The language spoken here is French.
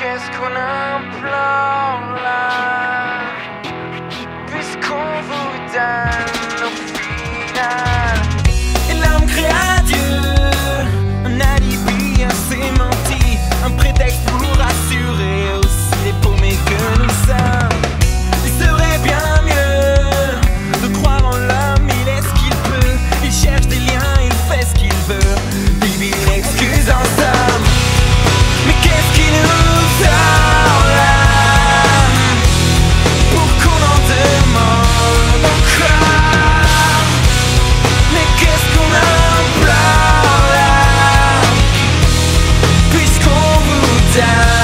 Qu'est-ce qu'on implore là? Puisqu'on vous donne au final? down.